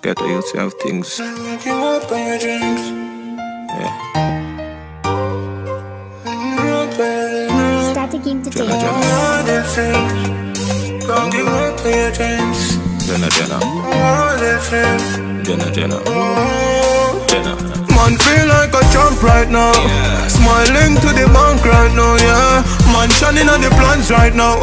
Get a youth have things. Give up on your dreams. Yeah. Static Jenna, Entertainment. Jenna. All the things. Don't give up on your dreams. Jenna, Jenna. All the things. Jenna, Jenna. Jenna. Man feel like a champ right now. Yeah. Smiling to the bank right now, yeah. Man shining on the plans right now.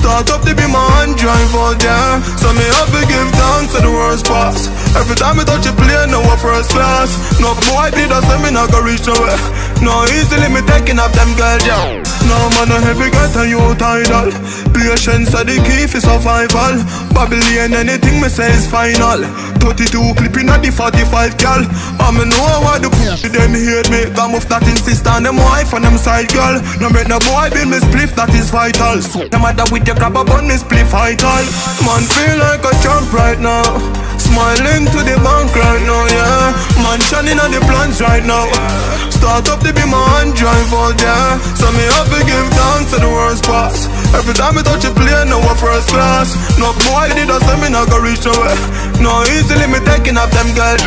Start up to be my hand drive out there. So me have to give thanks to the worst pass. Every time I touch a plane, no first class. No boy did a say me not go reach nowhere. No easily me taking up them girls, yeah. No man a heavy get a you idol. Patience are the key for survival. Babylon anything me say is final. 32 clipping at the 45 gal. I me know why the p them hate off that insist on them wife and them side girl. No make no boy build me spliff that is vital. No matter with your crap upon me spliff vital. Man feel like a champ right now. Smiling to the bank right now, yeah. Man shining on the plans right now. Start up to be my hand drive there. So me have to give thanks to the worst pass. Every time I touch a plane, no one first class. No boy did a me not go reach nowhere. No easily me taking up them girls.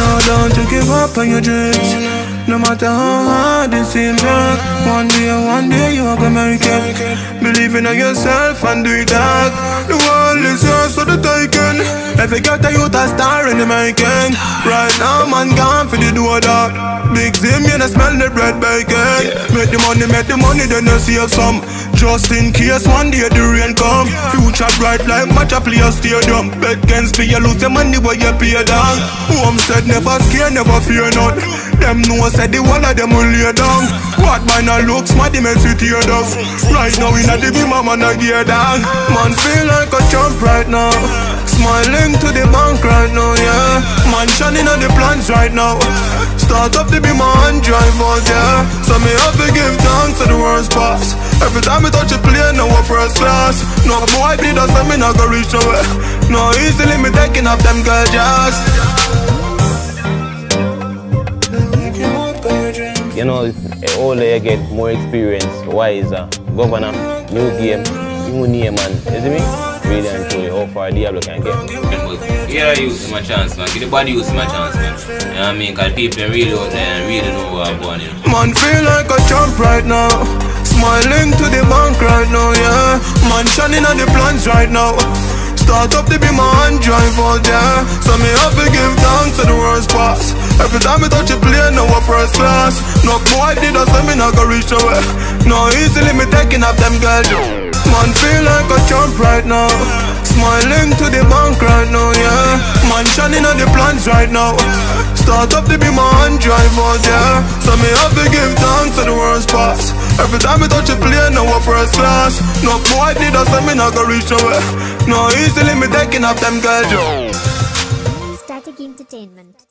No, don't you give up on your dreams. No matter how hard it seems. One day, one day you are gonna make it. Believe in yourself and do it dog. The world is yours for the taking. If you got a youth a star in the making. Right now, man, gone for the door dog. Big Zim, you know, smell the bread bacon. Make the money, make the money, then you save some. Just in case one day the rain come. Future bright like match a play a stadium. Bet against me, you lose your money where you pay down. Homestead never scare, never fear none. Them know said the one of them will lay down. What man a look smart, they make it tear down. Right now in a the beam, man a gear down. Man feel like a champ right now. Smiling to the bank right now, yeah. Man shining on the plans right now. Start up to be my hand drive out there. So me have to give thanks to the worst pass. Every time I touch a plane, no one first class. No did a say me not go reach nowhere. No easily me taking up them girl jazz. You know, eh, the older you get, more experience, wiser, governor, new game, new name, and you see me? Really and truly how far Diablo can get. But yeah, use him a chance, man. Give the body use him a chance, man. You know what I mean? Because people really out there and really know what I'm going, you know. Man feel like a champ right now. Smiling to the bank right now, yeah. Man shining on the plans right now. Start up to be my hand drive out there. So me have to give thanks to the worst pass. Every time I touch a plane, no one first class. No boy did a say me not go reach nowhere. No easily me taking up them girls. Man feel like a champ right now. Smiling to the bank right now, yeah. Man shining on the plans right now. Start up to be my hand drive there. So me have to give thanks to the world's pass. Every time I touch a plane, no one first class. No boy need a say me not reach nowhere. No easily me taking up them girls. yo Static Entertainment.